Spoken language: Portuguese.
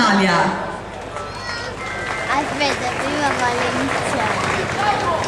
Natalia. Aspetta, prima vale iniziare.